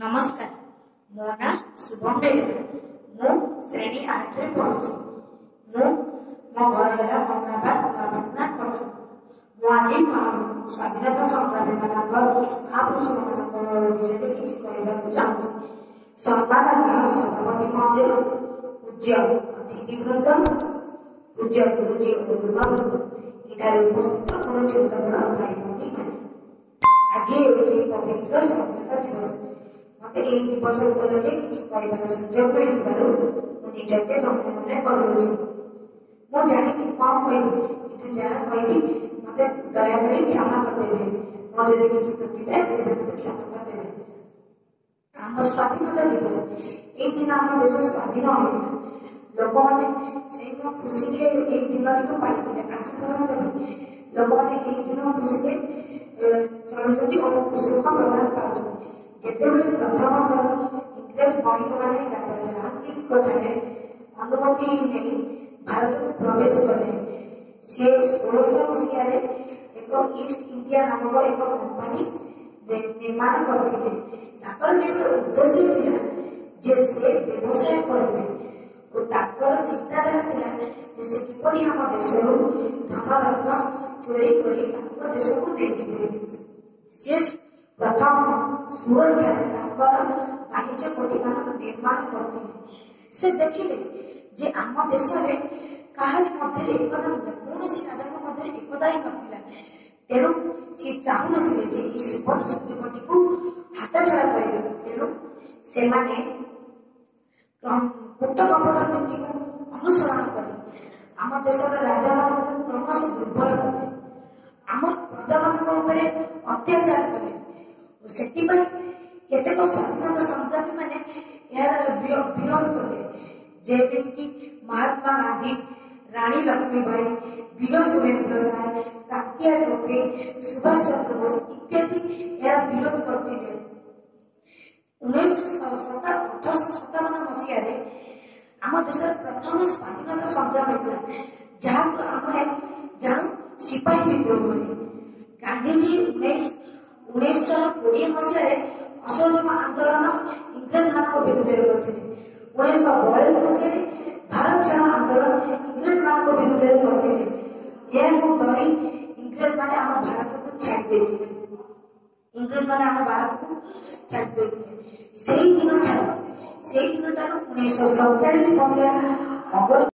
ନମସ୍କାର ମୋ ନାଁ ଶୁଭମ ବେହେରା ମୁଁ ଶ୍ରେଣୀ ଆଠରେ ପଢ଼ୁଛି ମୁଁ ମୋ ଘର ହେଲା ଅହମ୍ମଦାବାଦ ନବରନାଥ କଟକ ମୁଁ ଆଜି ସ୍ୱାଧୀନତା ସଂଗ୍ରାମୀମାନଙ୍କ ମହାପୁରୁଷମାନଙ୍କ ବିଷୟରେ କିଛି କହିବାକୁ ଚାହୁଁଛି ସମ୍ପାଦକୀୟ ସଭାପତି ମହୋଦୟ ପୂଜ୍ୟ ଅତିଥିବୃନ୍ଦ ପୂଜ୍ୟ ଗୁରୁଜୀ ଓ ଯୁବବୃନ୍ଦ ଏଠାରେ ଉପସ୍ଥିତ ମୋର ଛୋଟ ବଡ଼ ଭାଇ ଭଉଣୀମାନେ ଆଜି ହେଉଛି ପବିତ୍ର ସ୍ୱାଧୀନତା ଦିବସ ତିନି ବର୍ଷ ଉପରେ କିଛି କରିବାର ସୁଯୋଗ ମିଳିଥିବାରୁ ମୁଁ ନିଜକୁ ଧନ୍ୟ ମନେ କରୁଅଛି ମୁଁ ଜାଣିନି କ'ଣ କହିବି କିନ୍ତୁ ଯାହା କହିବି ମୋତେ ଦୟାକରି କ୍ଷମା କରିଦେବେ ମୁଁ ଯଦି କିଛି ତ୍ରୁଟି ଥାଏ ତେବେ ମୋତେ କ୍ଷମା କରିଦେବେ ଆମ ସ୍ୱାଧୀନତା ଦିବସ ଏହି ଦିନ ଆମ ଦେଶ ସ୍ୱାଧୀନ ହୋଇଥିଲା ଲୋକମାନେ ସେହି ଖୁସିରେ ଏହି ଦିନଟିକୁ ପାଳିଥିଲେ ଆଜି ପର୍ଯ୍ୟନ୍ତ ବି ଲୋକମାନେ ଏହି ଦିନ ଖୁସିରେ ଚଳୁଛନ୍ତି ଓ ସୁଖ ପ୍ରଦାନ ପାଉଛନ୍ତି ଯେତେବେଳେ ପ୍ରଥମ ଥର ଇଂରେଜ ବଣିକମାନେ ଜାହାଙ୍ଗୀରଙ୍କଠାରେ ଅନୁମତି ନେଇ ଭାରତକୁ ପ୍ରବେଶ କଲେ ସେ ଷୋଳଶହ ମସିହାରେ ଏକ ଇଷ୍ଟ ଇଣ୍ଡିଆ ନାମକ ଏକ କମ୍ପାନୀ ନିର୍ମାଣ କରିଥିଲେ ତାଙ୍କର କେବଳ ଉଦ୍ଦେଶ୍ୟ ଥିଲା ଯେ ସେ ବ୍ୟବସାୟ କରିବେ ଓ ତାଙ୍କର ଚିନ୍ତାଧାରା ଥିଲା ଯେ ସେ କିପରି ଆମ ଦେଶରୁ ଧନରତ୍ନ ଚୋରି କରି ତାଙ୍କ ଦେଶକୁ ନେଇଯିବେ ସେ ପ୍ରଥମ ସୁରକ୍ଷା ତାଙ୍କର ବାଣିଜ୍ୟ କୋଟିମାନ ନିର୍ମାଣ କରୁଥିଲେ ସେ ଦେଖିଲେ ଯେ ଆମ ଦେଶରେ କାହାରି ମଧ୍ୟରେ ଏକତା ନଥିଲା କୌଣସି ରାଜାଙ୍କ ମଧ୍ୟରେ ଏକତା ହିଁ ନଥିଲା ତେଣୁ ସେ ଚାହୁଁନଥିଲେ ଯେ ଏହି ସୁବର୍ଣ୍ଣ ସୁଯୋଗଟିକୁ ହାତଛଡ଼ା କରିବାକୁ ତେଣୁ ସେମାନେ କୂଟକପଟ ନୀତିକୁ ଅନୁସରଣ କରି ଆମ ଦେଶର ରାଜାମାନଙ୍କୁ କ୍ରମଶଃ ସେଥିପାଇଁ କେତେକ ସ୍ୱାଧୀନତା ସଂଗ୍ରାମୀମାନେ ଏହାର ବିରୋଧ କଲେ ଯେମିତିକି ମହାତ୍ମା ଗାନ୍ଧୀ ରାଣୀ ଲକ୍ଷ୍ମୀବାଇ ବୀର ସୁରେନ୍ଦ୍ର ସାଏ ତାତ୍ୟା ଟୋପେ ସୁଭାଷ ଚନ୍ଦ୍ର ବୋଷ ଇତ୍ୟାଦି ଏହାର ବିରୋଧ କରିଥିଲେ ଉଣେଇଶହ ଅଠରଶହ ସତାବନ ମସିହାରେ ଆମ ଦେଶରେ ପ୍ରଥମ ସ୍ୱାଧୀନତା ସଂଗ୍ରାମ ହୋଇଥିଲା ଯାହାକୁ ଆମେ ଜାଣୁ ସିପାହୀ ବିଦ୍ରୋହ ବୋଲି ଗାନ୍ଧିଜୀ ଉଣେଇଶ ଉଣେଇଶହ କୋଡ଼ିଏ ମସିହାରେ ଅସହଯୋଗ ଆନ୍ଦୋଳନ ଇଂରେଜମାନଙ୍କ ବିରୁଦ୍ଧରେ କରିଥିଲେ ଉଣେଇଶହ ବୟାଳିଶ ମସିହାରେ ଭାରତ ଛାଡ଼ ଆନ୍ଦୋଳନ ଇଂରେଜମାନଙ୍କ ବିରୁଦ୍ଧରେ କରିଥିଲେ ଏହାକୁ ଡରି ଇଂରେଜମାନେ ଆମ ଭାରତକୁ ଛାଡ଼ି ଦେଇଥିଲେ ଇଂରେଜମାନେ ଆମ ଭାରତକୁ ଛାଡ଼ି ଦେଇଥିଲେ ସେହି ଦିନଠାରୁ ସେହି ଦିନଠାରୁ ଉଣେଇଶହ ସତଚାଳିଶ ମସିହା ଅଗଷ୍ଟ